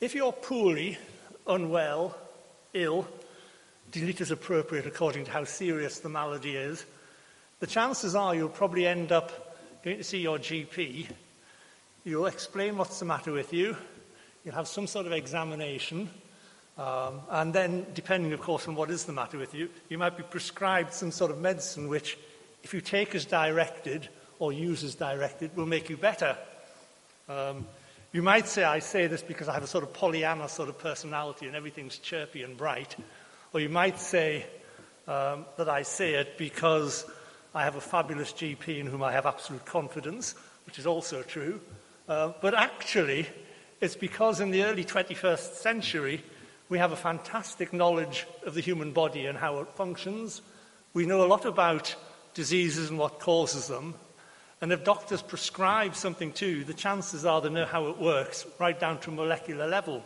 If you're poorly, unwell, ill, delete as appropriate according to how serious the malady is, the chances are you'll probably end up going to see your GP. You'll explain what's the matter with you. You'll have some sort of examination. Um, and then, depending, of course, on what is the matter with you, you might be prescribed some sort of medicine which, if you take as directed or use as directed, will make you better. Um, you might say, I say this because I have a sort of Pollyanna sort of personality and everything's chirpy and bright. Or you might say um, that I say it because I have a fabulous GP in whom I have absolute confidence, which is also true. Uh, but actually, it's because in the early 21st century, we have a fantastic knowledge of the human body and how it functions. We know a lot about diseases and what causes them. And if doctors prescribe something to you, the chances are they know how it works, right down to molecular level.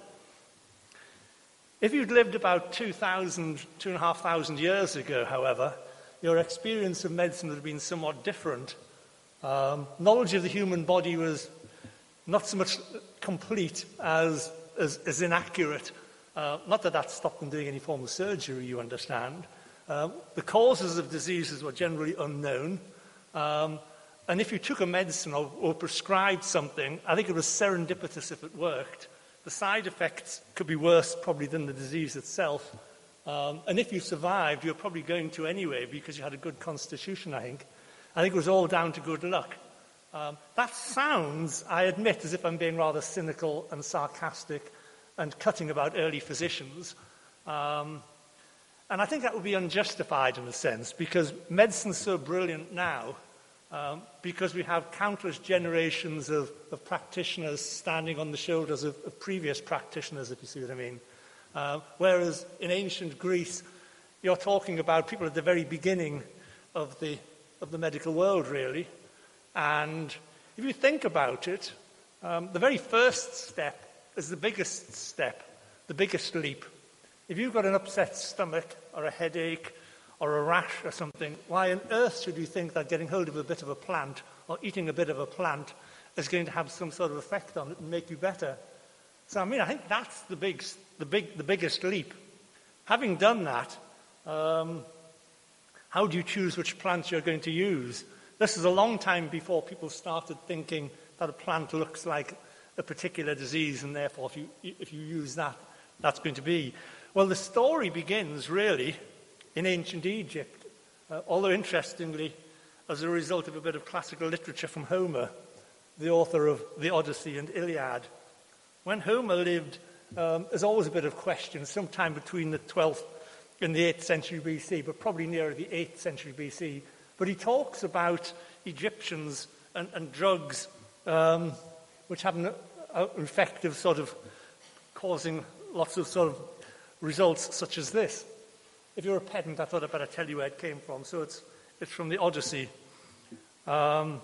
If you'd lived about 2,000, 2,500 years ago, however, your experience of medicine would have been somewhat different. Um, knowledge of the human body was not so much complete as, as, as inaccurate. Uh, not that that stopped them doing any form of surgery, you understand. Um, the causes of diseases were generally unknown. Um, and if you took a medicine or, or prescribed something, I think it was serendipitous if it worked. The side effects could be worse probably than the disease itself. Um, and if you survived, you're probably going to anyway because you had a good constitution, I think. I think it was all down to good luck. Um, that sounds, I admit, as if I'm being rather cynical and sarcastic and cutting about early physicians. Um, and I think that would be unjustified in a sense because medicine's so brilliant now um, because we have countless generations of, of, practitioners standing on the shoulders of, of, previous practitioners, if you see what I mean. Uh, whereas in ancient Greece, you're talking about people at the very beginning of the, of the medical world, really. And if you think about it, um, the very first step is the biggest step, the biggest leap. If you've got an upset stomach or a headache or a rash or something, why on earth should you think that getting hold of a bit of a plant or eating a bit of a plant is going to have some sort of effect on it and make you better? So, I mean, I think that's the, big, the, big, the biggest leap. Having done that, um, how do you choose which plant you're going to use? This is a long time before people started thinking that a plant looks like a particular disease, and therefore, if you, if you use that, that's going to be. Well, the story begins really in ancient Egypt, uh, although interestingly, as a result of a bit of classical literature from Homer, the author of the Odyssey and Iliad. When Homer lived, um, there's always a bit of question, sometime between the 12th and the 8th century BC, but probably nearer the 8th century BC. But he talks about Egyptians and, and drugs um, which have an, an effect of sort of causing lots of sort of results such as this. If you're a pedant, I thought I'd better tell you where it came from. So it's, it's from the Odyssey. Um,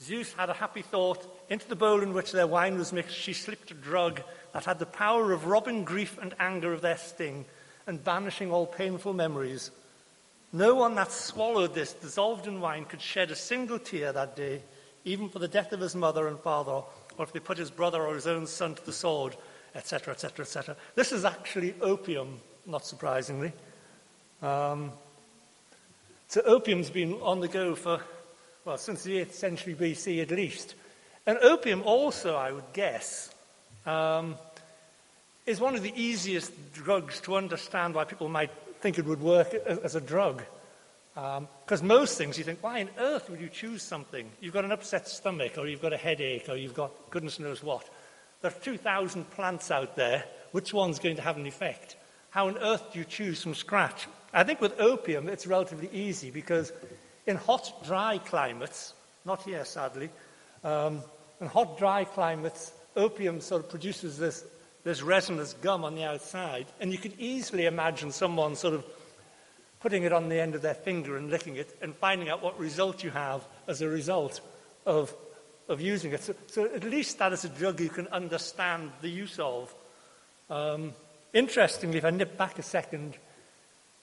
Zeus had a happy thought. Into the bowl in which their wine was mixed, she slipped a drug that had the power of robbing grief and anger of their sting and banishing all painful memories. No one that swallowed this dissolved in wine could shed a single tear that day, even for the death of his mother and father, or if they put his brother or his own son to the sword, etc., etc., etc. This is actually opium not surprisingly. Um, so opium's been on the go for, well, since the 8th century BC at least. And opium also, I would guess, um, is one of the easiest drugs to understand why people might think it would work as a drug. Because um, most things you think, why on earth would you choose something? You've got an upset stomach, or you've got a headache, or you've got goodness knows what. There are 2,000 plants out there. Which one's going to have an effect? How on earth do you choose from scratch? I think with opium, it's relatively easy because in hot, dry climates, not here sadly, um, in hot, dry climates, opium sort of produces this, this resinous gum on the outside, and you could easily imagine someone sort of putting it on the end of their finger and licking it and finding out what result you have as a result of, of using it. So, so at least that is a drug you can understand the use of. Um, Interestingly, if I nip back a second,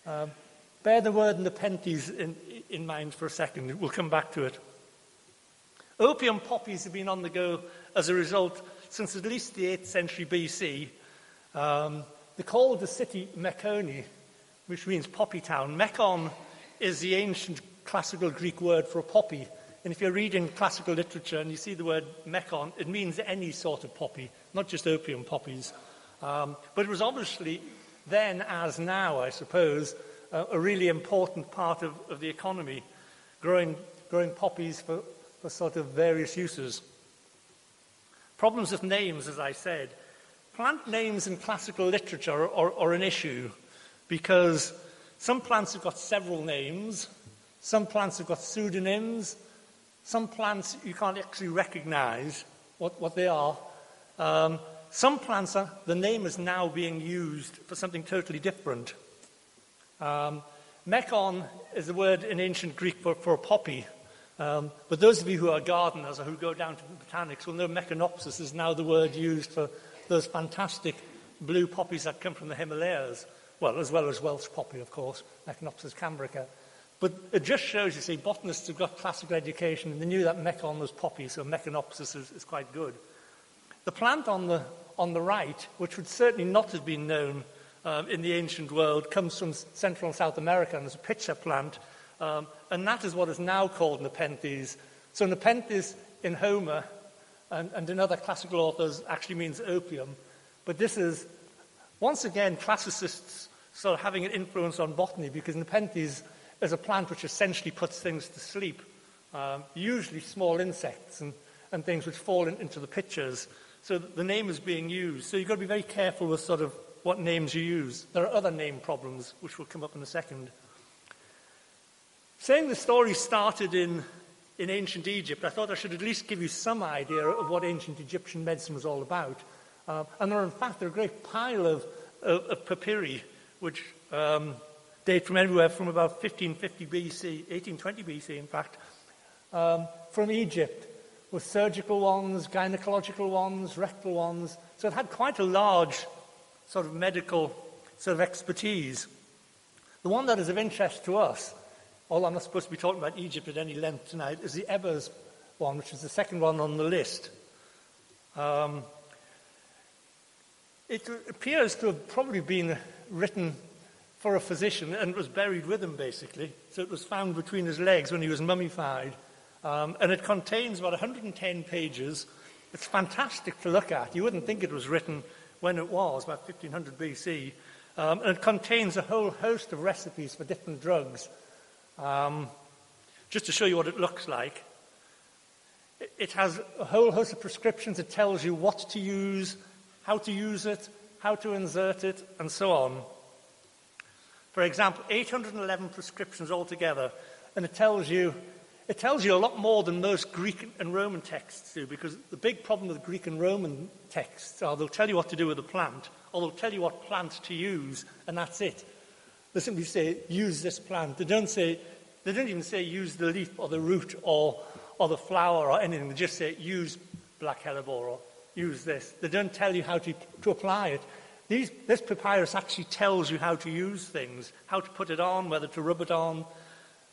um, bear the word Nepenthes in, in mind for a second. We'll come back to it. Opium poppies have been on the go as a result since at least the 8th century BC. Um, they called the city Mekoni, which means poppy town. Mekon is the ancient classical Greek word for a poppy. And if you're reading classical literature and you see the word mekon, it means any sort of poppy, not just opium poppies. Um, but it was obviously then, as now, I suppose, uh, a really important part of, of the economy, growing, growing poppies for, for sort of various uses. Problems with names, as I said. Plant names in classical literature are, are, are an issue because some plants have got several names, some plants have got pseudonyms, some plants you can't actually recognize what, what they are. Um, some plants, are, the name is now being used for something totally different. Um, mekon is a word in ancient Greek for, for poppy. Um, but those of you who are gardeners or who go down to botanics will know Meconopsis is now the word used for those fantastic blue poppies that come from the Himalayas. Well, as well as Welsh poppy, of course, Meconopsis cambrica. But it just shows, you see, botanists have got classical education and they knew that Mekon was poppy, so Meconopsis is, is quite good. The plant on the, on the right, which would certainly not have been known um, in the ancient world, comes from Central and South America and is a pitcher plant, um, and that is what is now called Nepenthes. So Nepenthes in Homer and, and in other classical authors actually means opium, but this is, once again, classicists sort of having an influence on botany because Nepenthes is a plant which essentially puts things to sleep, um, usually small insects and, and things which fall in, into the pitchers. So the name is being used. So you've got to be very careful with sort of what names you use. There are other name problems which will come up in a second. Saying the story started in, in ancient Egypt, I thought I should at least give you some idea of what ancient Egyptian medicine was all about. Uh, and there are, in fact, there are a great pile of, of, of papyri which um, date from everywhere from about 1550 BC, 1820 BC, in fact, um, from Egypt, with surgical ones, gynecological ones, rectal ones. So it had quite a large sort of medical sort of expertise. The one that is of interest to us, although I'm not supposed to be talking about Egypt at any length tonight, is the Ebers one, which is the second one on the list. Um, it appears to have probably been written for a physician and was buried with him, basically. So it was found between his legs when he was mummified. Um, and it contains about 110 pages. It's fantastic to look at. You wouldn't think it was written when it was, about 1500 BC. Um, and it contains a whole host of recipes for different drugs. Um, just to show you what it looks like. It has a whole host of prescriptions. It tells you what to use, how to use it, how to insert it, and so on. For example, 811 prescriptions altogether, and it tells you it tells you a lot more than most Greek and Roman texts do, because the big problem with Greek and Roman texts are they'll tell you what to do with a plant, or they'll tell you what plant to use, and that's it. They simply say, use this plant. They don't say, they don't even say use the leaf or the root or, or the flower or anything. They just say use black hellebore or use this. They don't tell you how to, to apply it. These, this papyrus actually tells you how to use things, how to put it on, whether to rub it on.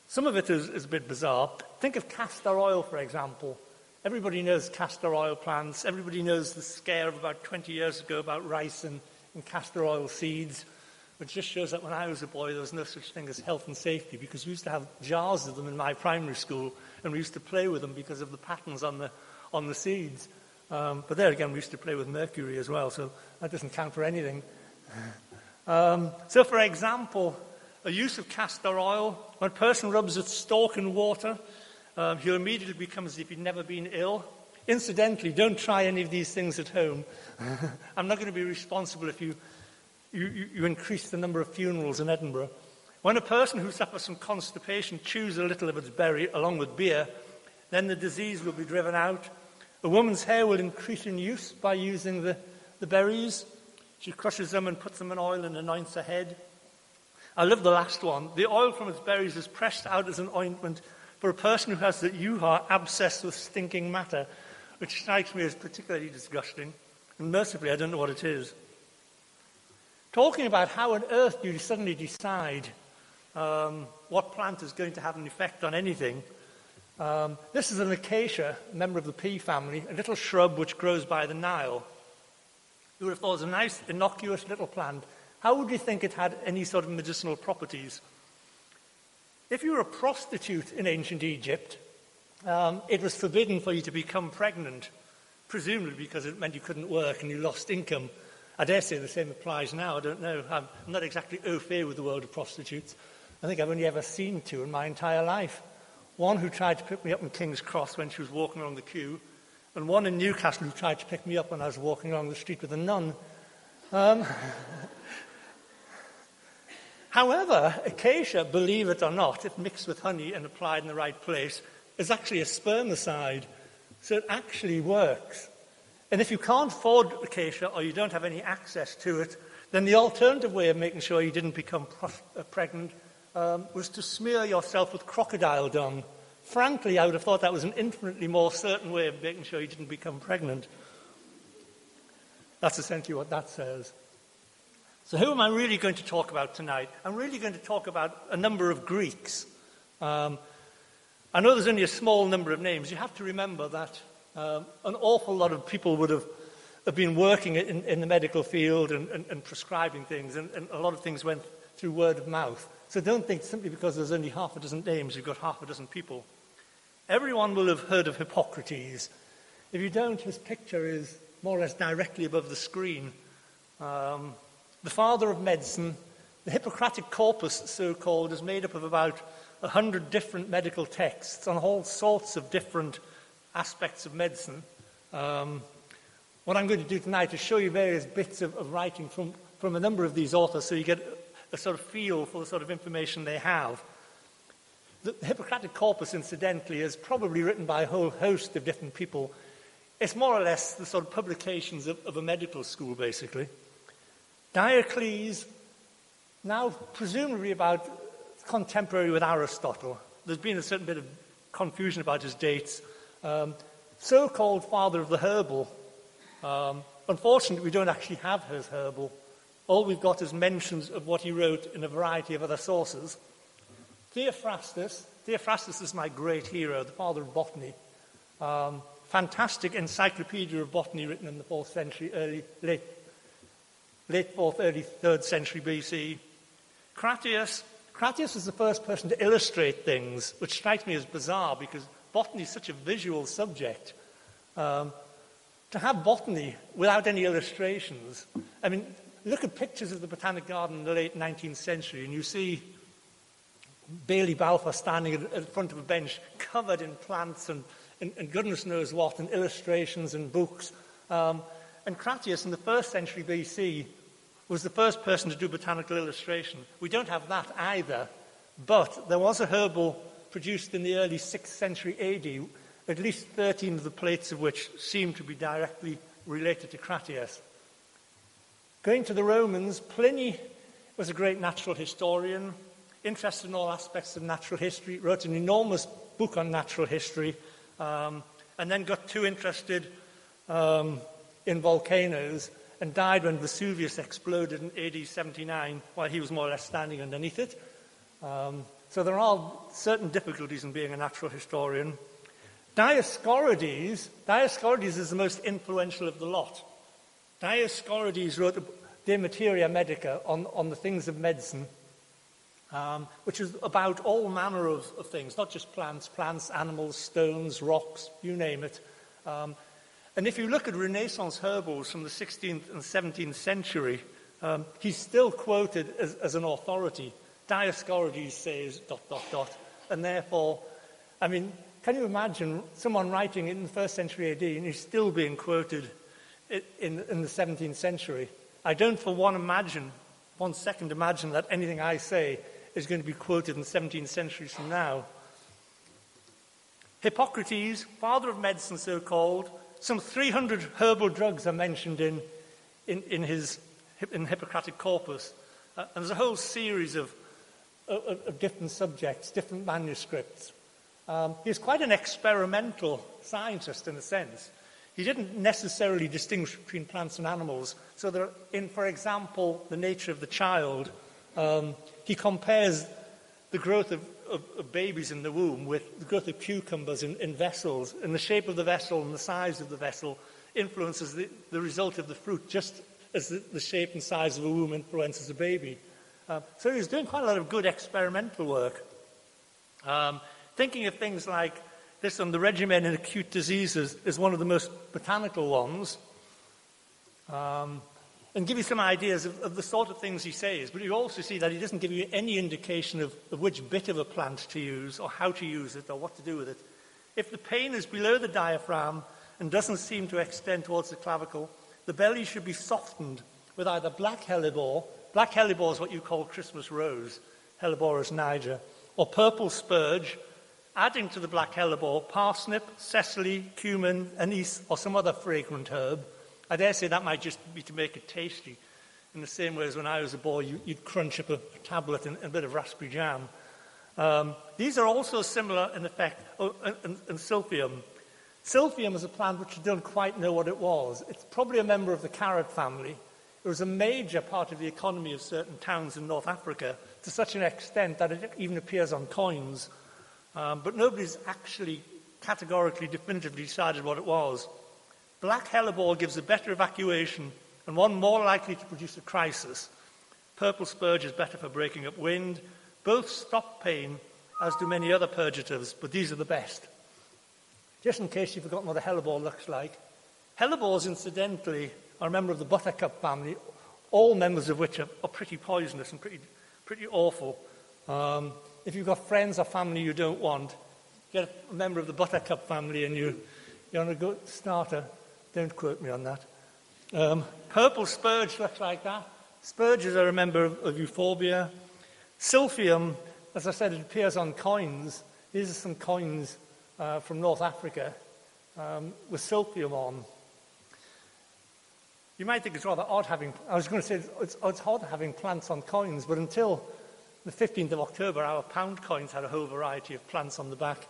Some of it is, is a bit bizarre. Think of castor oil, for example. Everybody knows castor oil plants. Everybody knows the scare of about 20 years ago about ricin, and castor oil seeds, which just shows that when I was a boy, there was no such thing as health and safety because we used to have jars of them in my primary school and we used to play with them because of the patterns on the, on the seeds. Um, but there again, we used to play with mercury as well, so that doesn't count for anything. um, so, for example, a use of castor oil, when a person rubs its stalk in water, um, he'll immediately become as if he'd never been ill. Incidentally, don't try any of these things at home. I'm not going to be responsible if you, you, you increase the number of funerals in Edinburgh. When a person who suffers from constipation chews a little of its berry along with beer, then the disease will be driven out a woman's hair will increase in use by using the, the berries. She crushes them and puts them in oil and anoints her head. I love the last one. The oil from its berries is pressed out as an ointment for a person who has the Yuha abscess with stinking matter, which strikes me as particularly disgusting. And mercifully, I don't know what it is. Talking about how on earth do you suddenly decide um, what plant is going to have an effect on anything, Um, this is an acacia, a member of the pea family, a little shrub which grows by the Nile. You would have thought it was a nice, innocuous little plant. How would you think it had any sort of medicinal properties? If you were a prostitute in ancient Egypt, um, it was forbidden for you to become pregnant, presumably because it meant you couldn't work and you lost income. I dare say the same applies now. I don't know. I'm not exactly au fait with the world of prostitutes. I think I've only ever seen two in my entire life. One who tried to pick me up in King's Cross when she was walking along the queue, and one in Newcastle who tried to pick me up when I was walking along the street with a nun. Um, however, acacia, believe it or not, if mixed with honey and applied in the right place, is actually a spermicide. So it actually works. And if you can't afford acacia or you don't have any access to it, then the alternative way of making sure you didn't become uh, pregnant um, was to smear yourself with crocodile dung. Frankly, I would have thought that was an infinitely more certain way of making sure you didn't become pregnant. That's essentially what that says. So, who am I really going to talk about tonight? I'm really going to talk about a number of Greeks. Um, I know there's only a small number of names. You have to remember that um, an awful lot of people would have, have been working in, in the medical field and, and, and prescribing things, and, and a lot of things went through word of mouth. So don't think simply because there's only half a dozen names, you've got half a dozen people. Everyone will have heard of Hippocrates. If you don't, his picture is more or less directly above the screen. Um, the father of medicine, the Hippocratic corpus, so called, is made up of about a hundred different medical texts on all sorts of different aspects of medicine. Um, what I'm going to do tonight is show you various bits of, of writing from, from a number of these authors so you get a sort of feel for the sort of information they have. The Hippocratic corpus, incidentally, is probably written by a whole host of different people. It's more or less the sort of publications of, of a medical school, basically. Diocles, now presumably about contemporary with Aristotle. There's been a certain bit of confusion about his dates. Um, so-called father of the herbal. Um, unfortunately, we don't actually have his herbal. All we've got is mentions of what he wrote in a variety of other sources. Theophrastus, Theophrastus is my great hero, the father of botany. Um, fantastic encyclopedia of botany written in the 4th century, early, late, late 4th, early 3rd century BC. Crateuas, Crateuas was the first person to illustrate things, which strikes me as bizarre because botany is such a visual subject. Um, to have botany without any illustrations, I mean, look at pictures of the Botanic Garden in the late 19th century and you see Bayley Balfour standing at, the front of a bench covered in plants and, and, and goodness knows what, and illustrations and books. Um, and Crateuas in the first century BC was the first person to do botanical illustration. We don't have that either, but there was a herbal produced in the early 6th century AD, at least 13 of the plates of which seem to be directly related to Crateuas. Going to the Romans, Pliny was a great natural historian, interested in all aspects of natural history, wrote an enormous book on natural history, um, and then got too interested um, in volcanoes and died when Vesuvius exploded in AD 79 while he was more or less standing underneath it. Um, so there are certain difficulties in being a natural historian. Dioscorides, Dioscorides is the most influential of the lot. Dioscorides wrote De Materia Medica on, on the things of medicine, um, which is about all manner of, of, things, not just plants, plants, animals, stones, rocks, you name it. Um, and if you look at Renaissance herbals from the 16th and 17th century, um, he's still quoted as, as an authority. Dioscorides says dot, dot, dot. And therefore, I mean, can you imagine someone writing in the first century AD and he's still being quoted in, in the 17th century. I don't for one imagine, one second imagine that anything I say is going to be quoted in the 17th century from now. Hippocrates, father of medicine so called, some 300 herbal drugs are mentioned in, in, in his in Hippocratic corpus. Uh, and there's a whole series of, of, of different subjects, different manuscripts. Um, he's quite an experimental scientist in a sense. He didn't necessarily distinguish between plants and animals. So, there, in, for example, the nature of the child, um, he compares the growth of of, of, babies in the womb with the growth of cucumbers in, in, vessels, and the shape of the vessel and the size of the vessel influences the, the result of the fruit, just as the, the, shape and size of a womb influences a baby. Uh, so he was doing quite a lot of good experimental work. Um, thinking of things like this on the regimen in acute diseases is one of the most botanical ones. Um, and give you some ideas of, of, the sort of things he says. But you also see that he doesn't give you any indication of, of which bit of a plant to use or how to use it or what to do with it. If the pain is below the diaphragm and doesn't seem to extend towards the clavicle, the belly should be softened with either black hellebore, black hellebore is what you call Christmas rose, Helleborus niger, or purple spurge, adding to the black hellebore parsnip, seseli, cumin, anise, or some other fragrant herb, I dare say that might just be to make it tasty, in the same way as when I was a boy, you, would crunch up a, tablet and, and, a bit of raspberry jam. Um, these are also similar in effect, oh, and, and silphium. Silphium is a plant which you don't quite know what it was. It's probably a member of the carrot family. It was a major part of the economy of certain towns in North Africa to such an extent that it even appears on coins. Um, but nobody's actually categorically, definitively decided what it was. Black hellebore gives a better evacuation and one more likely to produce a crisis. Purple spurge is better for breaking up wind. Both stop pain, as do many other purgatives, but these are the best. Just in case you've forgotten what a hellebore looks like, hellebores, incidentally, are a member of the buttercup family, all members of which are, are pretty poisonous and pretty, pretty awful. Um, if you've got friends or family you don't want, get a member of the buttercup family and you, you're on a good starter. Don't quote me on that. Um, purple spurge looks like that. Spurges are a member of, of euphorbia. Silphium, as I said, it appears on coins. These are some coins uh, from North Africa um, with silphium on. You might think it's rather odd having, I was going to say it's, it's odd having plants on coins, but until the 15th of October, our pound coins had a whole variety of plants on the back.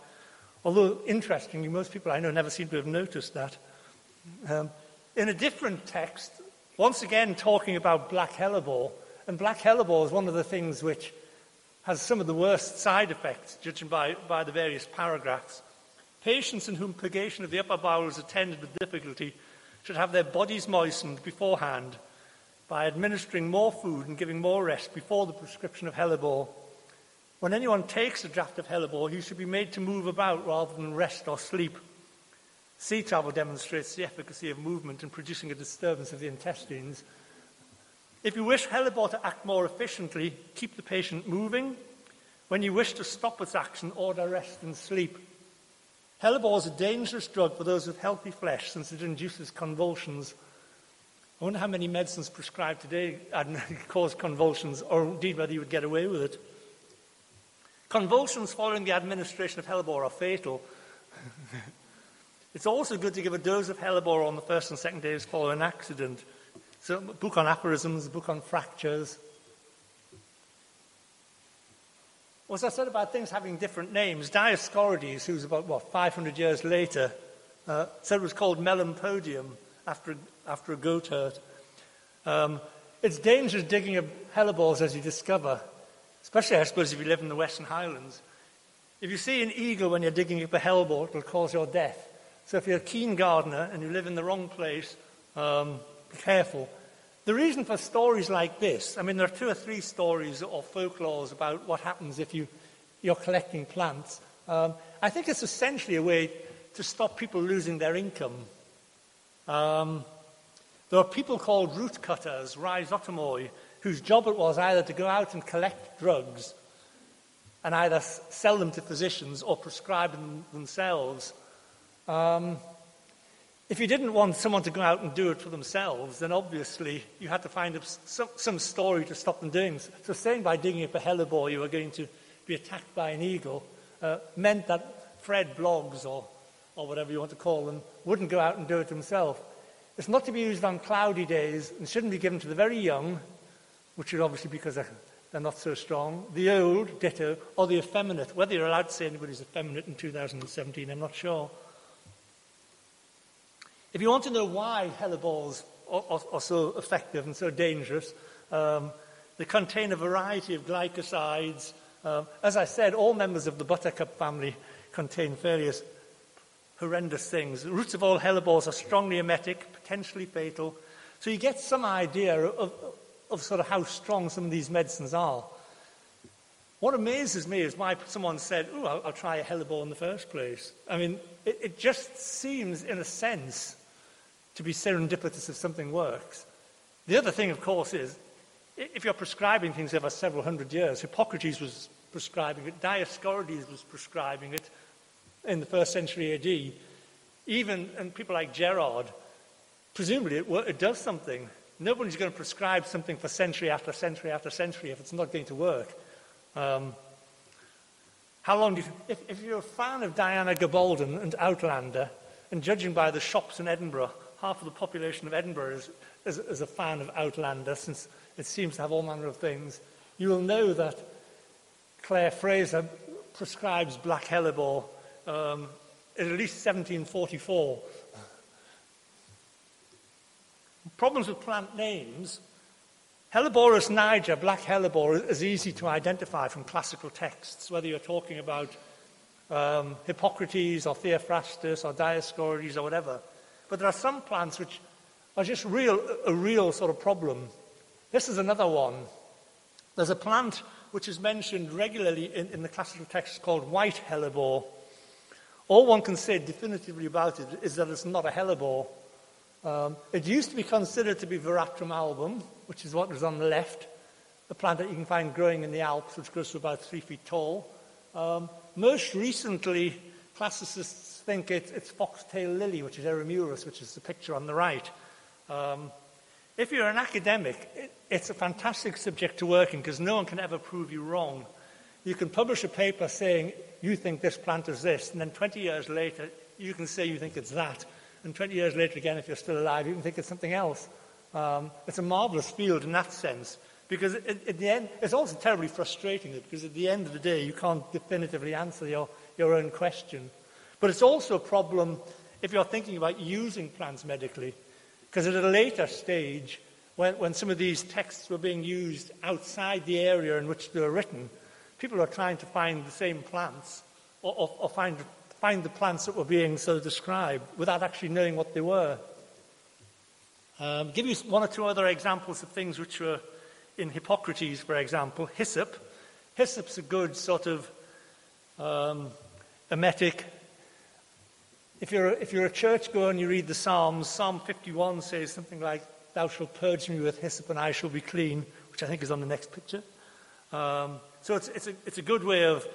Although, interestingly, most people I know never seem to have noticed that. Um, in a different text, once again talking about black hellebore, and black hellebore is one of the things which has some of the worst side effects, judging by, by the various paragraphs. Patients in whom purgation of the upper bowel is attended with difficulty should have their bodies moistened beforehand by administering more food and giving more rest before the prescription of hellebore. When anyone takes a draught of hellebore, he should be made to move about rather than rest or sleep. Sea travel demonstrates the efficacy of movement in producing a disturbance of the intestines. If you wish hellebore to act more efficiently, keep the patient moving. When you wish to stop its action, order rest and sleep. Hellebore is a dangerous drug for those with healthy flesh since it induces convulsions. I wonder how many medicines prescribed today cause convulsions, or indeed whether you would get away with it. Convulsions following the administration of hellebore are fatal. It's also good to give a dose of hellebore on the first and second days following an accident. So, a book on aphorisms, a book on fractures. As I said about things having different names, Dioscorides, who's about, what, 500 years later, uh, said it was called melampodium after, after a goat hurt. Um, it's dangerous digging up hellebores as you discover, especially, I suppose, if you live in the Western Highlands. If you see an eagle when you're digging up a hellebore, it'll cause your death. So if you're a keen gardener and you live in the wrong place, um, be careful. The reason for stories like this, I mean, there are two or three stories or folklores about what happens if you, you're collecting plants. Um, I think it's essentially a way to stop people losing their income. Um, there are people called root cutters, rhizotomoi, whose job it was either to go out and collect drugs and either sell them to physicians or prescribe them themselves. Um, if you didn't want someone to go out and do it for themselves, then obviously you had to find some, story to stop them doing so. Saying by digging up a hellebore you were going to be attacked by an eagle uh, meant that Fred Bloggs, or, or whatever you want to call them, wouldn't go out and do it himself. It's not to be used on cloudy days and shouldn't be given to the very young, which is obviously because they're, they're not so strong, the old, ditto, or the effeminate. Whether you're allowed to say anybody's effeminate in 2017, I'm not sure. If you want to know why hellebores are, are, are so effective and so dangerous, um, they contain a variety of glycosides, Um, as I said, all members of the buttercup family contain various horrendous things. The roots of all hellebores are strongly emetic, potentially fatal. So you get some idea of, of sort of how strong some of these medicines are. What amazes me is why someone said, oh, I'll, I'll, try a hellebore in the first place. I mean, it, it just seems, in a sense, to be serendipitous if something works. The other thing, of course, is if you're prescribing things over several hundred years, Hippocrates was prescribing it, Dioscorides was prescribing it in the first century AD. Even and people like Gerard, presumably it, it does something. Nobody's going to prescribe something for century after century after century if it's not going to work. Um, how long do you, if, if you're a fan of Diana Gabaldon and Outlander, and judging by the shops in Edinburgh, half of the population of Edinburgh is, is, is a fan of Outlander, since it seems to have all manner of things, you will know that Claire Fraser prescribes black hellebore um, in at least 1744. Problems with plant names. Helleborus niger, black hellebore, is easy to identify from classical texts, whether you're talking about um, Hippocrates or Theophrastus or Dioscorides or whatever. But there are some plants which are just real, a real sort of problem. This is another one. There's a plant which is mentioned regularly in, in the classical texts called white hellebore. All one can say definitively about it is that it's not a hellebore. Um, it used to be considered to be Veratrum album, which is what is on the left, a plant that you can find growing in the Alps, which grows to about three feet tall. Um, most recently, classicists think it, it's foxtail lily, which is Eremurus, which is the picture on the right. Um, if you're an academic, it, it's a fantastic subject to work in because no one can ever prove you wrong. You can publish a paper saying you think this plant is this, and then 20 years later, you can say you think it's that. And 20 years later, again, if you're still alive, you can think it's something else. Um, it's a marvelous field in that sense, because at, at the end, it's also terribly frustrating, because at the end of the day, you can't definitively answer your, your own question. But it's also a problem if you're thinking about using plants medically, because at a later stage, when, when some of these texts were being used outside the area in which they were written, people are trying to find the same plants or, or, or find, find the plants that were being so described without actually knowing what they were. Um, give you one or two other examples of things which were in Hippocrates, for example. Hyssop. Hyssop's a good sort of um, emetic. If you're, if you're a churchgoer and you read the Psalms, Psalm 51 says something like, Thou shalt purge me with hyssop and I shall be clean, which I think is on the next picture. Um, so it's, it's, a, it's a good way of,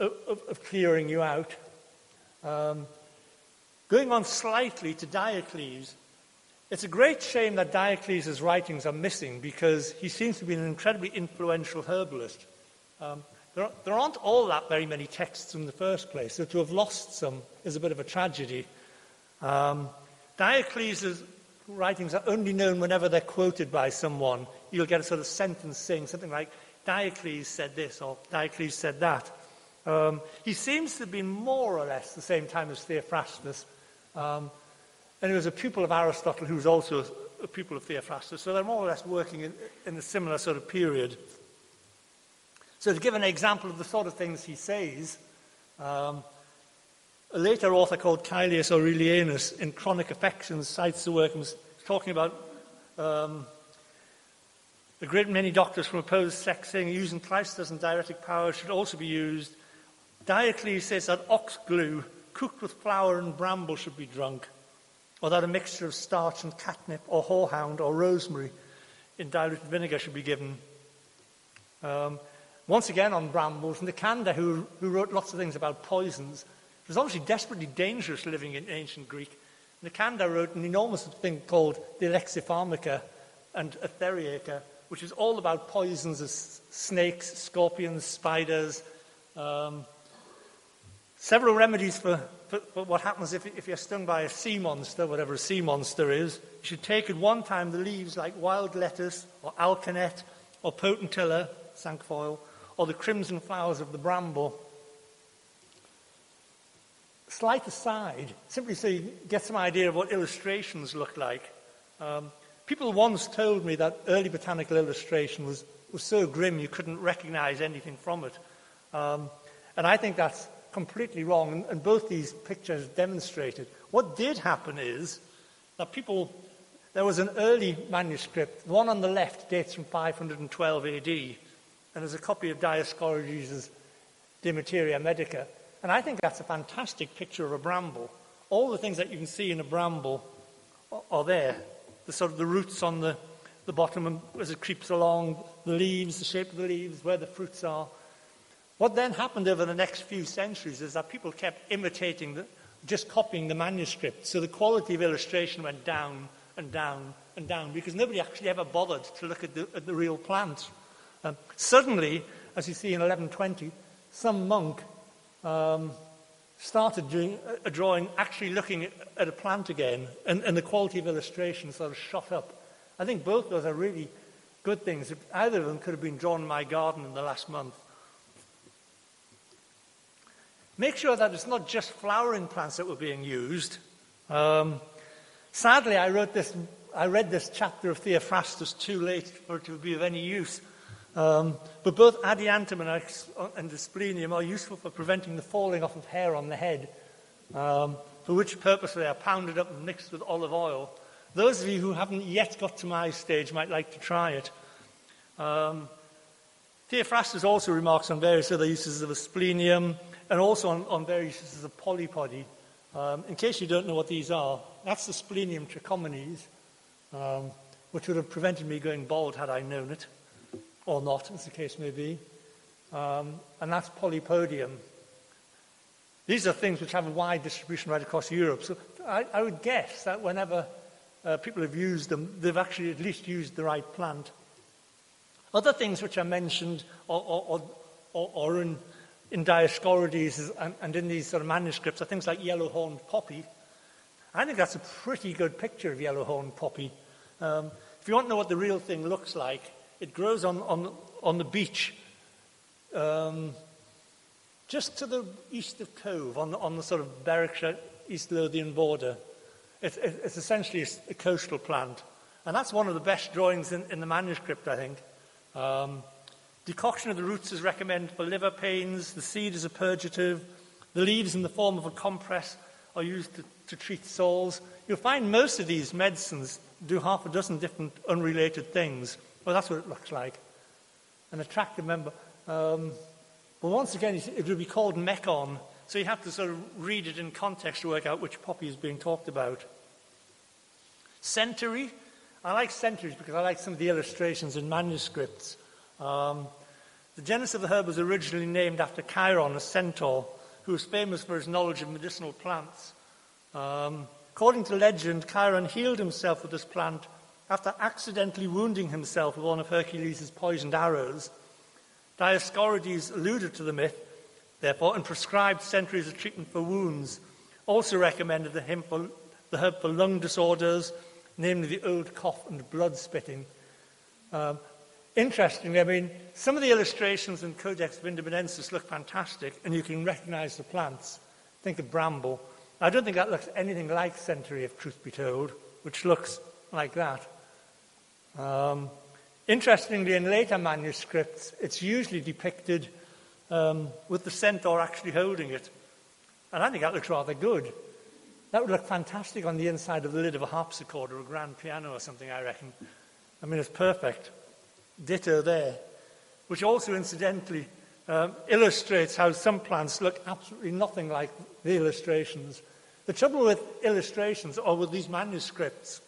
of, of clearing you out. Um, going on slightly to Diocles, it's a great shame that Diocles' writings are missing because he seems to be an incredibly influential herbalist. Um, there, there, aren't all that very many texts in the first place, so to have lost some is a bit of a tragedy. Um, Diocles' writings are only known whenever they're quoted by someone. You'll get a sort of sentence saying something like, Diocles said this or Diocles said that. Um, he seems to have been more or less the same time as Theophrastus. Um, and he was a pupil of Aristotle who was also a, pupil of Theophrastus. So they're more or less working in, in a similar sort of period. So to give an example of the sort of things he says, um, a later author called Caelius Aurelianus in Chronic Affections cites the work and was talking about um, a great many doctors from opposed sects saying using clysters and diuretic power should also be used. Diocles says that ox glue cooked with flour and bramble should be drunk, or that a mixture of starch and catnip or horehound or rosemary in diluted vinegar should be given. Um, once again on brambles, Nicander, who, who wrote lots of things about poisons, it was obviously desperately dangerous living in ancient Greek. Nicander wrote an enormous thing called the Alexipharmaca and Etheriaca, which is all about poisons of snakes, scorpions, spiders. Um, several remedies for, for, for, what happens if, if you're stung by a sea monster, whatever a sea monster is. You should take at one time the leaves like wild lettuce or alkanet or potentilla, cinquefoil, or the crimson flowers of the bramble. Slight aside, simply so you get some idea of what illustrations look like. Um, People once told me that early botanical illustration was, was so grim you couldn't recognize anything from it. Um, and I think that's completely wrong, and, and both these pictures demonstrate it. What did happen is that people, there was an early manuscript, the one on the left dates from 512 AD, and there's a copy of Dioscorides' De Materia Medica. And I think that's a fantastic picture of a bramble. All the things that you can see in a bramble are there. The sort of the roots on the, the bottom as it creeps along, the leaves, the shape of the leaves, where the fruits are. What then happened over the next few centuries is that people kept imitating, the, just copying the manuscript. So the quality of illustration went down and down and down because nobody actually ever bothered to look at the, at the real plant. Um, suddenly, as you see in 1120, some monk um, started doing a drawing actually looking at, at a plant again, and, and, the quality of illustration sort of shot up. I think both those are really good things. Either of them could have been drawn in my garden in the last month. Make sure that it's not just flowering plants that were being used. Um, sadly, I wrote this. I read this chapter of Theophrastus too late for it to be of any use. Um, but both adiantum and, and asplenium are useful for preventing the falling off of hair on the head, um, for which purpose they are pounded up and mixed with olive oil. Those of you who haven't yet got to my stage might like to try it. Um, Theophrastus also remarks on various other uses of asplenium and also on, on various uses of polypody. Um, in case you don't know what these are, that's the Asplenium trichomanes, um, which would have prevented me going bald had I known it or not, as the case may be. Um, and that's polypodium. These are things which have a wide distribution right across Europe. So I, I would guess that whenever uh, people have used them, they've actually at least used the right plant. Other things which are mentioned or, or, or, or in, in Dioscorides and, and in these sort of manuscripts are things like yellow-horned poppy. I think that's a pretty good picture of yellow-horned poppy. Um, if you want to know what the real thing looks like, it grows on, on, on the beach um, just to the east of Cove, on the, on the sort of Berwickshire East Lothian border. It's, it's essentially a coastal plant. And that's one of the best drawings in, in the manuscript, I think. Um, decoction of the roots is recommended for liver pains. The seed is a purgative. The leaves in the form of a compress are used to, to treat sores. You'll find most of these medicines do half a dozen different unrelated things. Well, that's what it looks like. An attractive member. Um, but once again, it would be called mecon, so you have to sort of read it in context to work out which poppy is being talked about. Centaury. I like centauries because I like some of the illustrations in manuscripts. Um, the genus of the herb was originally named after Chiron, a centaur, who was famous for his knowledge of medicinal plants. Um, according to legend, Chiron healed himself with this plant after accidentally wounding himself with one of Hercules' poisoned arrows, Dioscorides alluded to the myth, therefore, and prescribed centauries of treatment for wounds. Also recommended the, for, the herb for lung disorders, namely the old cough and blood spitting. Um, interestingly, I mean, some of the illustrations in Codex Vindobonensis look fantastic, and you can recognize the plants. Think of bramble. I don't think that looks anything like centaury, if truth be told, which looks like that. Um, interestingly, in later manuscripts, it's usually depicted um, with the centaur actually holding it. And I think that looks rather good. That would look fantastic on the inside of the lid of a harpsichord or a grand piano or something, I reckon. I mean, it's perfect. Ditto there. Which also, incidentally, um, illustrates how some plants look absolutely nothing like the illustrations. The trouble with illustrations or with these manuscripts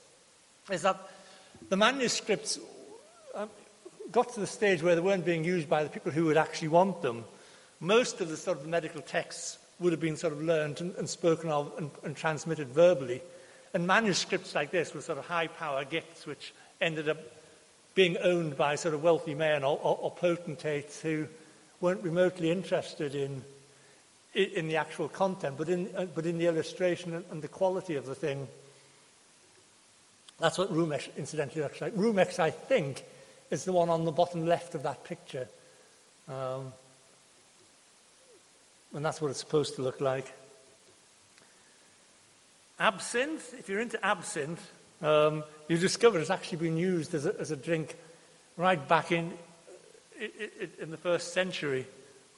is that the manuscripts um, got to the stage where they weren't being used by the people who would actually want them. Most of the sort of medical texts would have been sort of learned and, and spoken of and, and transmitted verbally. And manuscripts like this were sort of high power gifts which ended up being owned by sort of wealthy men or, or, or potentates who weren't remotely interested in, in the actual content, but in, uh, but in the illustration and, and the quality of the thing. That's what Rumex incidentally looks like. Rumex, I think, is the one on the bottom left of that picture. Um, and that's what it's supposed to look like. Absinthe, if you're into absinthe, um, you discover it's actually been used as a, as a drink right back in, in, in the first century.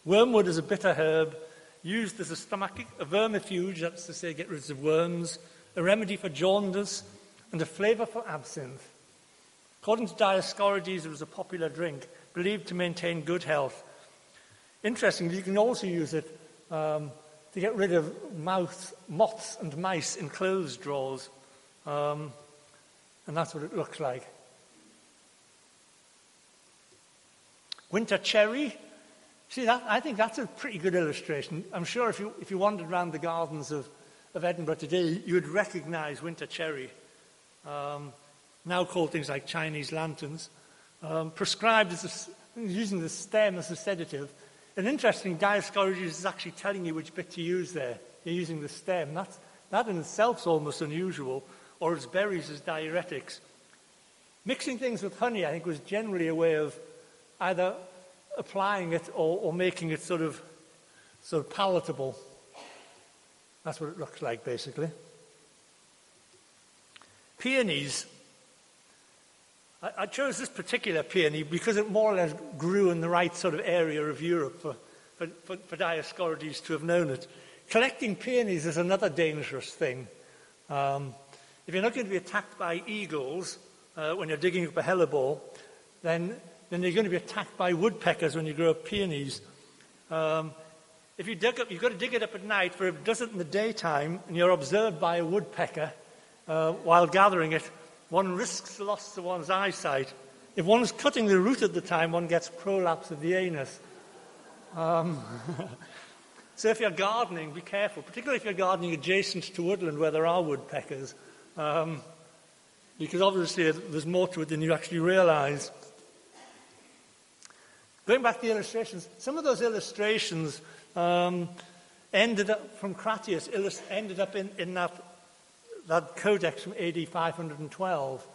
Wormwood is a bitter herb used as a stomachic, a vermifuge, that's to say, get rid of worms, a remedy for jaundice, and a flavour for absinthe. According to Dioscorides, it was a popular drink, believed to maintain good health. Interestingly, you can also use it um, to get rid of mouth, moths and mice in clothes drawers. Um, and that's what it looks like. Winter cherry. See, that, I think that's a pretty good illustration. I'm sure if you, if you wandered around the gardens of, of Edinburgh today, you would recognize winter cherry. Um, now called things like Chinese lanterns. Um, prescribed as a, using the stem as a sedative. And interesting, Dioscorides is actually telling you which bit to use there. You're using the stem. That's, that in itself is almost unusual, or its berries as diuretics. Mixing things with honey, I think, was generally a way of either applying it or, or making it sort of, sort of palatable. That's what it looks like, basically. Peonies. I, I chose this particular peony because it more or less grew in the right sort of area of Europe for, for, for, for Dioscorides to have known it. Collecting peonies is another dangerous thing. Um, if you're not going to be attacked by eagles uh, when you're digging up a hellebore, then then you're going to be attacked by woodpeckers when you grow up peonies. Um, if you dig up, you've got to dig it up at night, for if it does it in the daytime and you're observed by a woodpecker uh, while gathering it, one risks the loss of one's eyesight. If one is cutting the root at the time, one gets prolapse of the anus. Um, so if you're gardening, be careful, particularly if you're gardening adjacent to woodland where there are woodpeckers, um, because obviously there's more to it than you actually realize. Going back to the illustrations, some of those illustrations um, ended up from Crateuas, ended up in, in that, that codex from AD 512.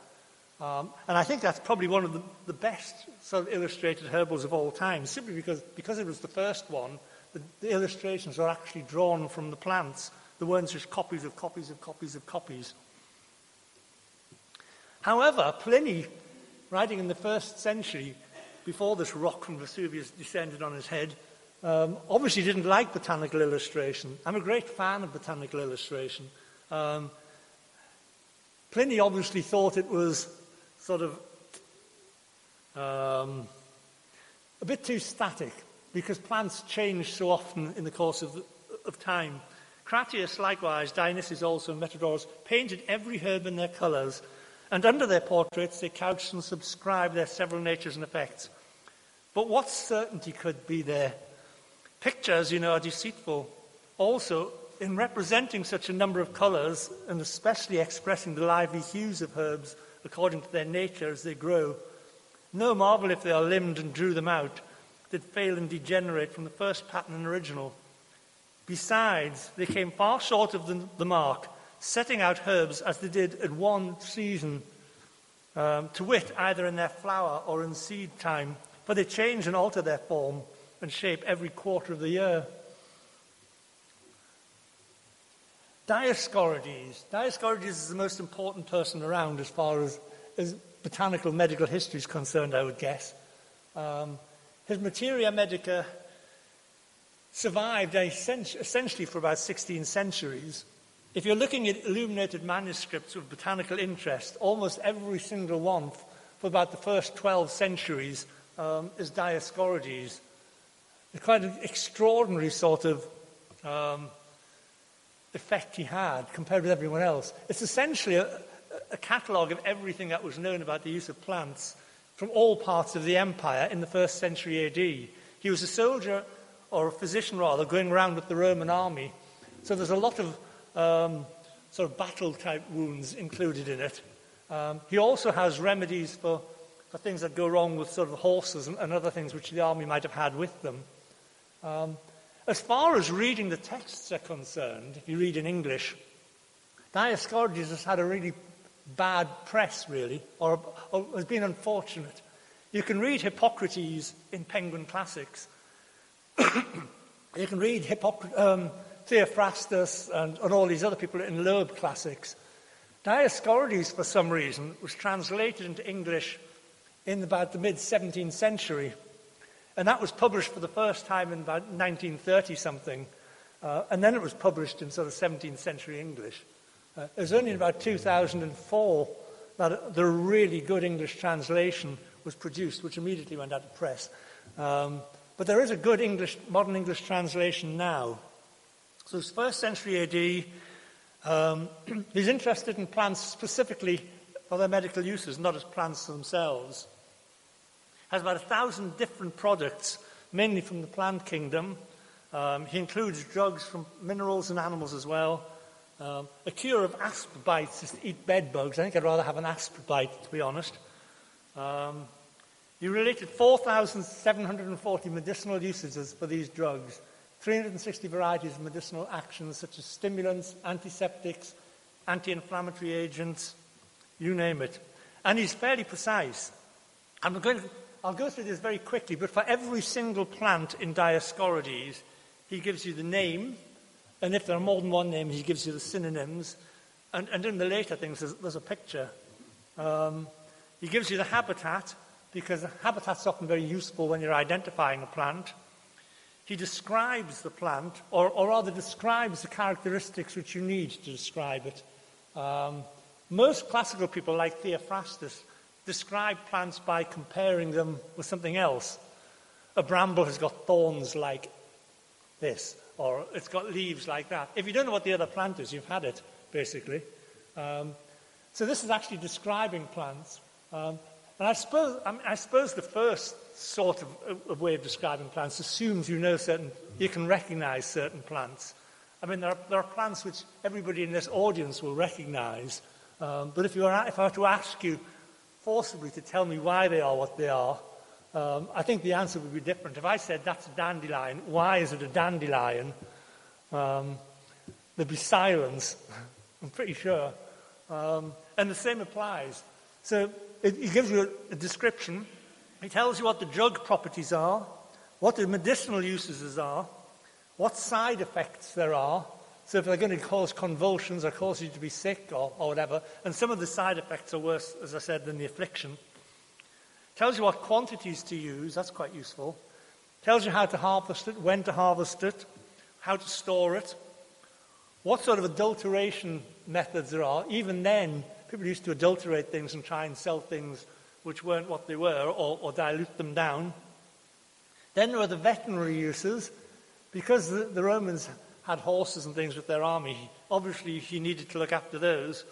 Um, and I think that's probably one of the, the best sort of illustrated herbals of all time, simply because, because it was the first one, the, the illustrations are actually drawn from the plants. The ones just copies of copies of copies of copies. However, Pliny, writing in the first century, before this rock from Vesuvius descended on his head, um, obviously didn't like botanical illustration. I'm a great fan of botanical illustration. Um, Pliny obviously thought it was sort of um, a bit too static because plants change so often in the course of, of time. Crateuas, likewise, Dionysius also, and Metrodorus painted every herb in their colours, and under their portraits they couched and subscribed their several natures and effects. But what certainty could be there? Pictures, you know, are deceitful. Also, in representing such a number of colours, and especially expressing the lively hues of herbs according to their nature as they grow, no marvel if they are limned and drew them out, did fail and degenerate from the first pattern and original. Besides, they came far short of the, the mark, setting out herbs as they did at one season, um, to wit, either in their flower or in seed time, for they change and alter their form and shape every quarter of the year. Dioscorides. Dioscorides is the most important person around as far as, as botanical medical history is concerned, I would guess. Um, his Materia Medica survived essentially for about 16 centuries. If you're looking at illuminated manuscripts of botanical interest, almost every single one for about the first 12 centuries um, is Dioscorides. A quite an extraordinary sort of um, effect he had compared with everyone else. It's essentially a, a catalogue of everything that was known about the use of plants from all parts of the empire in the first century AD. He was a soldier, or a physician rather, going around with the Roman army. So there's a lot of um, sort of battle type wounds included in it. Um, he also has remedies for for things that go wrong with sort of horses and, and other things which the army might have had with them. Um, as far as reading the texts are concerned, if you read in English, Dioscorides has had a really bad press, really, or, or has been unfortunate. You can read Hippocrates in Penguin Classics. you can read Hippocr- um, Theophrastus and, and all these other people in Loeb Classics. Dioscorides, for some reason, was translated into English in about the mid 17th century. And that was published for the first time in about 1930 something. Uh, and then it was published in sort of 17th century English. Uh, it was only in about 2004 that the really good English translation was produced, which immediately went out of press. Um, but there is a good English, modern English translation now. So it's first century AD. Um, he's interested in plants specifically for their medical uses, not as plants themselves. Has about a thousand different products, mainly from the plant kingdom. Um, he includes drugs from minerals and animals as well. Um, a cure of asp bites is to eat bed bugs. I think I'd rather have an asp bite, to be honest. Um, related 4,740 medicinal usages for these drugs, 360 varieties of medicinal actions such as stimulants, antiseptics, anti-inflammatory agents, you name it. And he's fairly precise. I'm going to, I'll go through this very quickly, but for every single plant in Dioscorides, he gives you the name, and if there are more than one name, he gives you the synonyms. And, and in the later things, there's, there's a picture. Um, he gives you the habitat, because the habitat's often very useful when you're identifying a plant. He describes the plant, or, or rather describes the characteristics which you need to describe it. Um, most classical people, like Theophrastus, describe plants by comparing them with something else. A bramble has got thorns like this, or it's got leaves like that. If you don't know what the other plant is, you've had it, basically. Um, so this is actually describing plants. Um, and I suppose, I, mean, I suppose the first sort of, of, way of describing plants assumes you know certain, you can recognize certain plants. I mean, there are, there are plants which everybody in this audience will recognize, um, but if, you are, if I were to ask you forcibly to tell me why they are what they are, um, I think the answer would be different. If I said that's a dandelion, why is it a dandelion? Um, there'd be silence, I'm pretty sure. Um, and the same applies. So it, it gives you a, a description. It tells you what the drug properties are, what the medicinal uses are, what side effects there are. So if they're going to cause convulsions or cause you to be sick or, or whatever, and some of the side effects are worse, as I said, than the affliction. Tells you what quantities to use, that's quite useful. Tells you how to harvest it, when to harvest it, how to store it, what sort of adulteration methods there are. Even then, people used to adulterate things and try and sell things which weren't what they were or, or dilute them down. Then there were the veterinary uses. Because the, the, Romans had horses and things with their army, obviously he needed to look after those.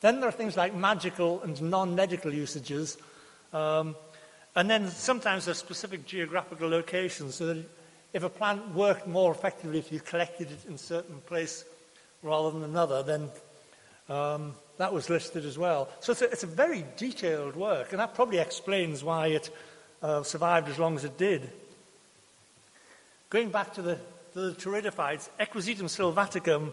Then there are things like magical and non-medical usages. Um, and then sometimes there are specific geographical locations so that if a plant worked more effectively if you collected it in a certain place rather than another, then um, that was listed as well. So it's a, it's a, very detailed work, and that probably explains why it uh, survived as long as it did. Going back to the, the Pteridophytes, Equisetum sylvaticum,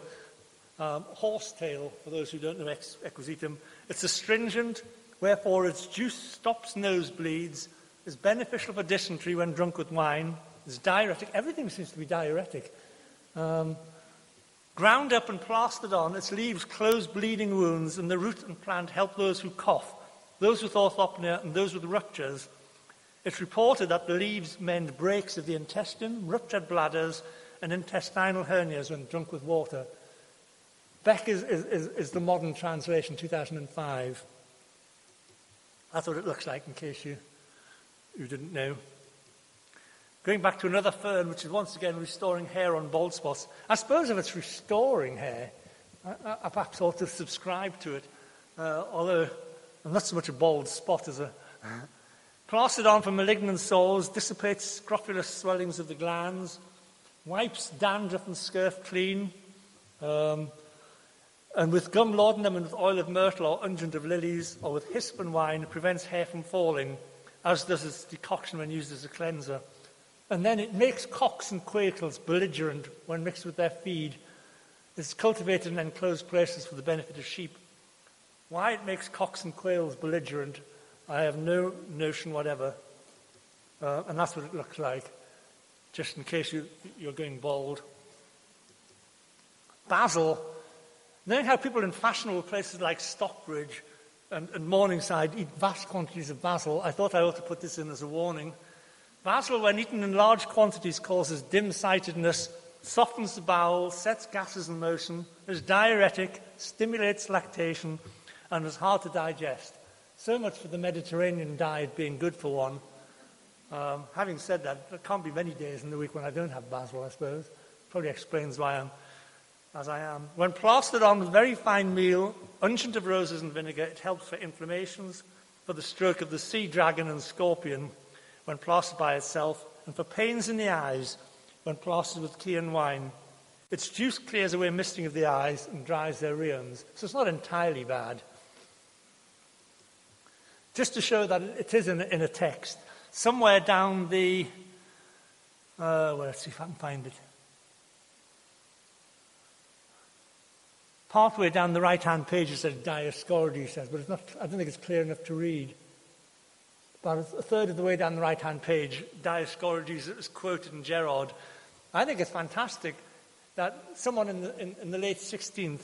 um, horsetail, for those who don't know Equisetum, it's astringent, wherefore its juice stops nosebleeds, is beneficial for dysentery when drunk with wine, is diuretic. Everything seems to be diuretic. Um, Ground up and plastered on, its leaves close bleeding wounds, and the root and plant help those who cough, those with orthopnea, and those with ruptures. It's reported that the leaves mend breaks of the intestine, ruptured bladders, and intestinal hernias when drunk with water. Beck is, is, is, the modern translation, 2005. That's what it looks like, in case you, you didn't know. Going back to another fern, which is once again restoring hair on bald spots. I suppose if it's restoring hair, I, I perhaps ought to subscribe to it. Uh, although I'm not so much a bald spot as a. Plastered on for malignant sores, dissipates scrofulous swellings of the glands, wipes dandruff and scurf clean, um, and with gum laudanum and with oil of myrtle or unguent of lilies, or with hyssop and wine, it prevents hair from falling, as does its decoction when used as a cleanser. And then it makes cocks and quails belligerent when mixed with their feed. It's cultivated in enclosed places for the benefit of sheep. Why it makes cocks and quails belligerent, I have no notion whatever. Uh, and that's what it looks like, just in case you, you're going bald. Basil. Knowing how people in fashionable places like Stockbridge and, and Morningside eat vast quantities of basil, I thought I ought to put this in as a warning. Basil, when eaten in large quantities, causes dim-sightedness, softens the bowel, sets gases in motion, is diuretic, stimulates lactation, and is hard to digest. So much for the Mediterranean diet being good for one. Um, having said that, there can't be many days in the week when I don't have basil, I suppose. Probably explains why I'm as I am. When plastered on with very fine meal, unguent of roses and vinegar, it helps for inflammations, for the stroke of the sea dragon and scorpion when plastered by itself, and for pains in the eyes when plastered with Chian wine. Its juice clears away misting of the eyes and dries their rheums, so it's not entirely bad. Just to show that it is in, in a text, somewhere down the, uh, well, let's see if I can find it. Partway down the right-hand page it says Dioscorides says, but it's not, I don't think it's clear enough to read. About a third of the way down the right-hand page, Dioscorides is quoted in Gerard. I think it's fantastic that someone in the, in, in the late 16th,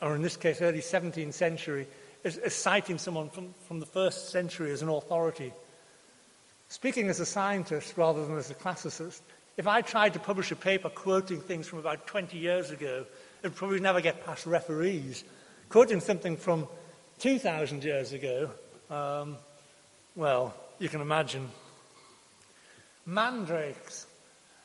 or in this case early 17th century, is, is citing someone from, from the first century as an authority. Speaking as a scientist rather than as a classicist, if I tried to publish a paper quoting things from about 20 years ago, it would probably never get past referees. Quoting something from 2,000 years ago, um, well, you can imagine. Mandrakes.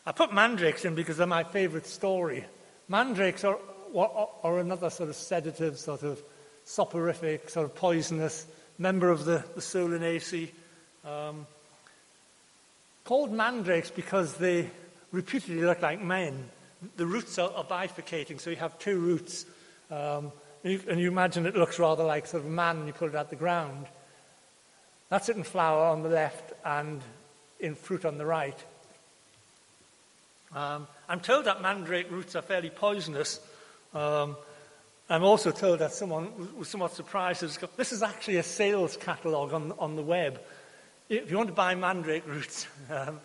I put mandrakes in because they're my favourite story. Mandrakes are, are, are, another sort of sedative, sort of soporific, sort of poisonous member of the, the Solanaceae. Um, called mandrakes because they reputedly look like men the roots are, are bifurcating, so you have two roots. Um, and, you, and you imagine it looks rather like sort of man when you pull it out the ground. That's it in flower on the left and in fruit on the right. Um, I'm told that mandrake roots are fairly poisonous. Um, I'm also told that someone was somewhat surprised. This is actually a sales catalogue on, on the web. If you want to buy mandrake roots, um,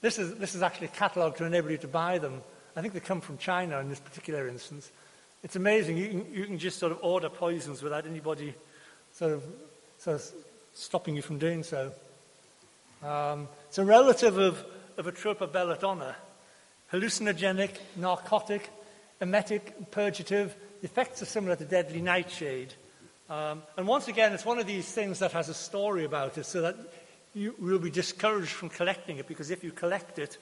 this, is, this is actually a catalogue to enable you to buy them. I think they come from China in this particular instance. It's amazing. You can, you can just sort of order poisons without anybody sort of, sort of stopping you from doing so. Um, it's a relative of, of Atropa belladonna, hallucinogenic, narcotic, emetic, purgative. The effects are similar to deadly nightshade. Um, and once again, it's one of these things that has a story about it, so that you will be discouraged from collecting it, because if you collect it,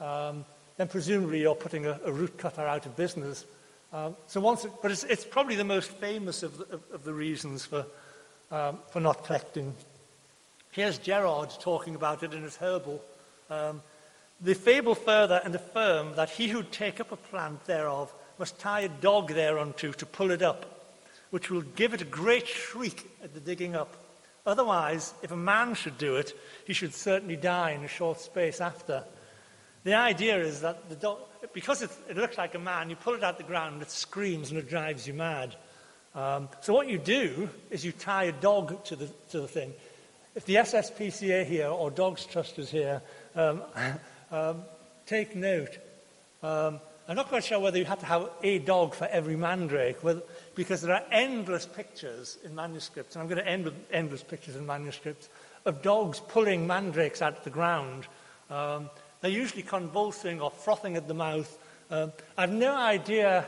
um, then presumably you're putting a, a root cutter out of business. Um, so once, it, but it's, it's, probably the most famous of the, of, of the reasons for, um, for not collecting. Here's Gerard talking about it in his herbal. Um, they fable further and affirm that he who take up a plant thereof must tie a dog thereunto to pull it up, which will give it a great shriek at the digging up. Otherwise, if a man should do it, he should certainly die in a short space after. The idea is that the dog, because it looks like a man, you pull it out the ground, it screams and it drives you mad. Um, so what you do is you tie a dog to the, to the thing. If the SSPCA here or Dogs Trust is here, um, um, take note. Um, I'm not quite sure whether you have to have a dog for every mandrake, because there are endless pictures in manuscripts, and I'm going to end with endless pictures in manuscripts, of dogs pulling mandrakes out of the ground. Um, they're usually convulsing or frothing at the mouth. Um, I've no idea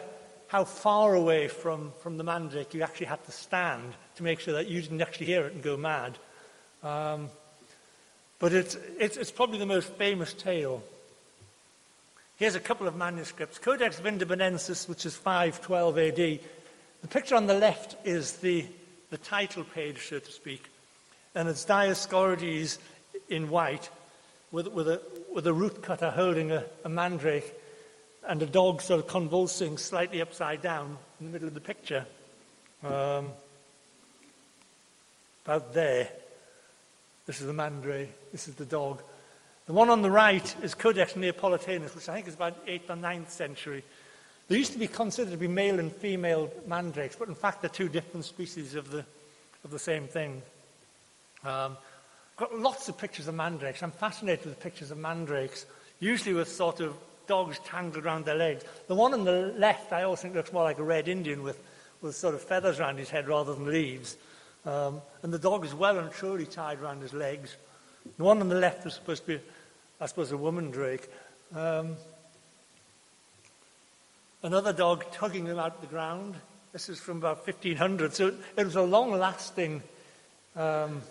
how far away from, from the mandrake you actually had to stand to make sure that you didn't actually hear it and go mad. Um, but it's, it's, it's probably the most famous tale. Here's a couple of manuscripts. Codex Vindobonensis, which is 512 AD. The picture on the left is the, the title page, so to speak. And it's Dioscorides in white with, with, a, with a root cutter holding a, a mandrake and a dog sort of convulsing slightly upside down in the middle of the picture. Um, about there. This is the mandrake, this is the dog. The one on the right is Codex Neapolitanus, which I think is about 8th or 9th century. They used to be considered to be male and female mandrakes, but in fact they're two different species of the, of the same thing. Um, got lots of pictures of mandrakes. I'm fascinated with pictures of mandrakes, usually with sort of dogs tangled around their legs. The one on the left, I always think looks more like a red Indian with, with sort of feathers around his head rather than leaves. Um, and the dog is well and truly tied around his legs. The one on the left was supposed to be, I suppose, a woman drake. Um, another dog tugging them out of the ground. This is from about 1500, so it was a long-lasting um,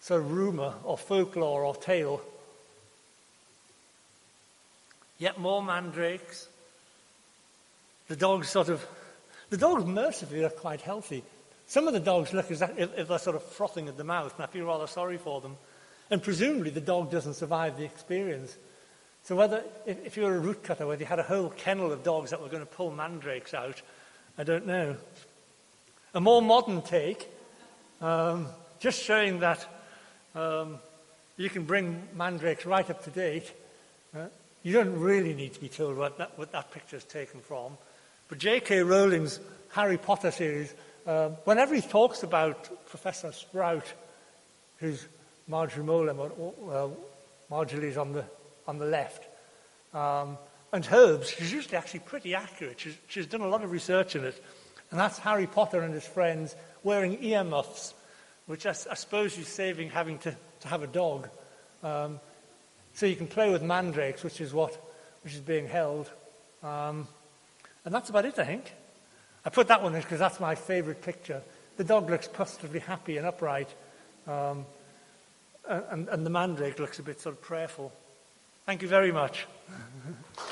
sort of rumour or folklore or tale. Yet more mandrakes. The dogs sort of, the dogs mercifully are quite healthy. Some of the dogs look as if they're sort of frothing at the mouth, and I feel rather sorry for them. And presumably the dog doesn't survive the experience. So whether, if, if you were a root cutter, whether you had a whole kennel of dogs that were going to pull mandrakes out, I don't know. A more modern take, um, just showing that um, you can bring mandrakes right up to date. Uh, you don't really need to be told what that, what that picture is taken from. But J.K. Rowling's Harry Potter series, uh, whenever he talks about Professor Sprout, who's Marjorie Molem, well, Marjorie's on the, on the left. Um, and Herbs, she's usually actually pretty accurate. She's, she's done a lot of research in it. And that's Harry Potter and his friends wearing earmuffs, which I, I suppose he's saving having to, to have a dog. Um, so you can play with mandrakes, which is what which is being held. Um, and that's about it, I think. I put that one in because that's my favourite picture. The dog looks positively happy and upright. Um, and, and the mandrake looks a bit sort of prayerful. Thank you very much.